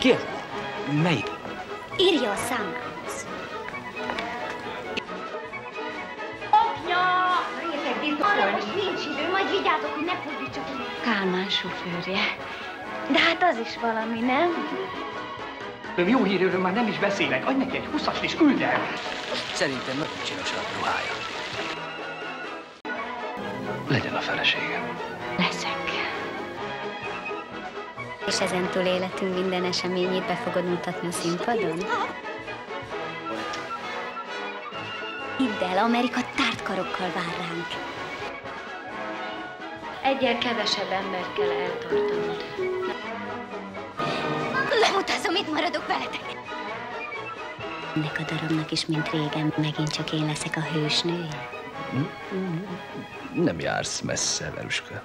Ki ez? Melyik? Írja a számlához. Apja! Arra most nincs idő, majd vigyázok, hogy ne fordítsak. Kálmán sofőrje. De hát az is valami, nem? Jó hírről már nem is beszélek. Adj neki egy huszast és üld el. Szerintem nagyon csinos a ruhája. Legyen a feleségem. És ezentúl életünk minden eseményét be fogod mutatni a színpadon? Hidd el, Amerika tártkarokkal vár ránk. Egyel kevesebb embert kell eltartanod. Lemutazom, itt maradok veletek. Ennek a darabnak is, mint régen, megint csak én leszek a hősnője. Nem jársz messze, Veruska.